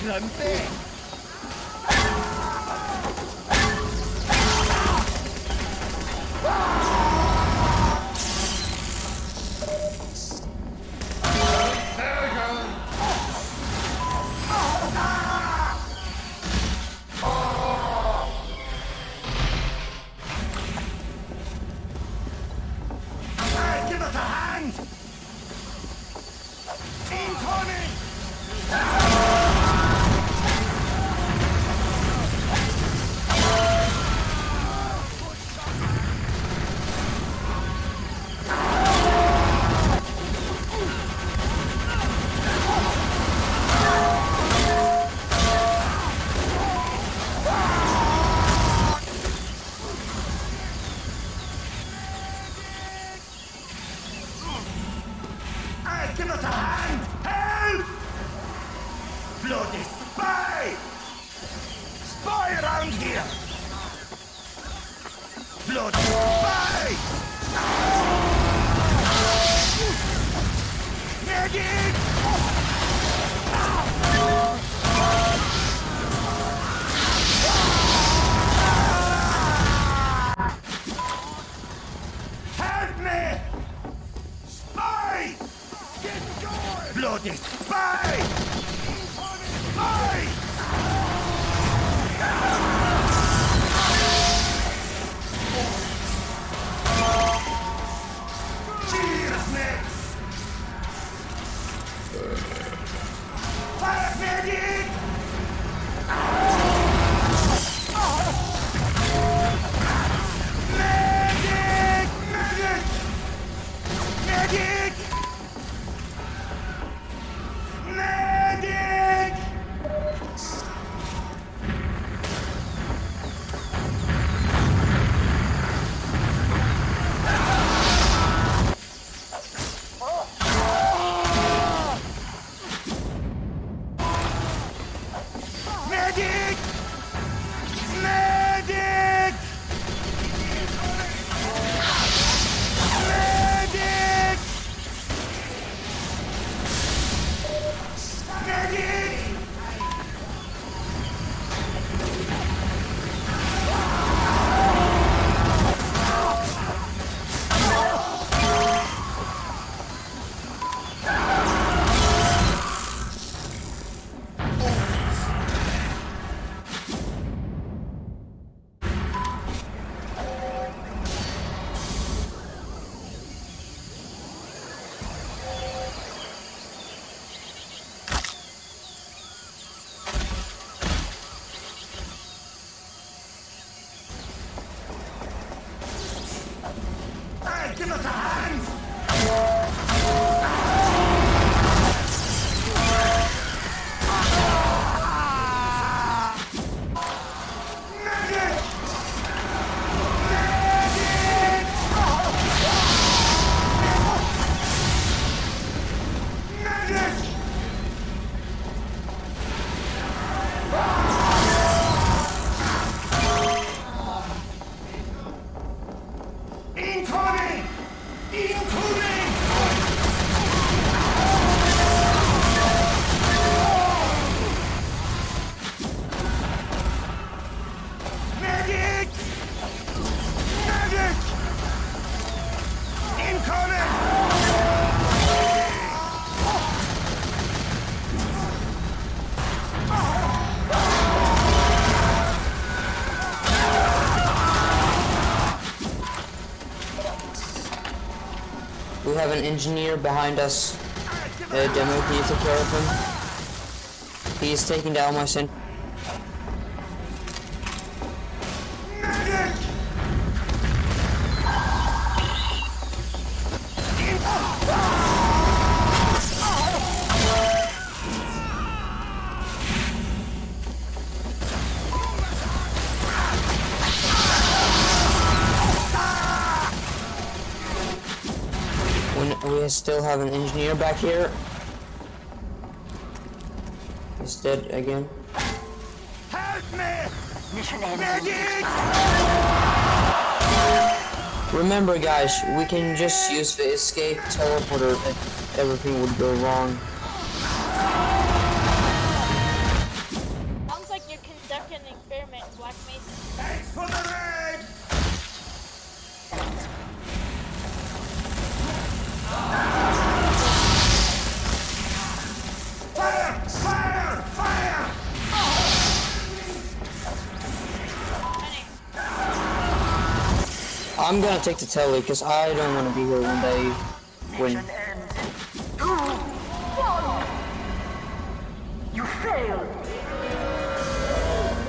准备。Dragon! Help me! Spy! Get going! Bloody spy! Have an engineer behind us. Uh, demo, can you care of him? He is taking down my cent. Still have an engineer back here. He's dead again. Help me! Mission ends Medic! Remember, guys, we can just use the escape teleporter if everything would go wrong. I'm gonna take the telly because I don't want to be here when they win. Mission ends two, one. You failed.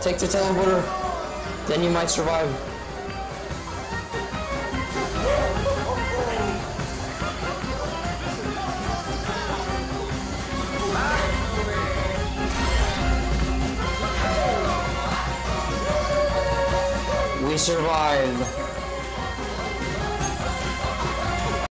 Take the teleporter, then you might survive. We survived.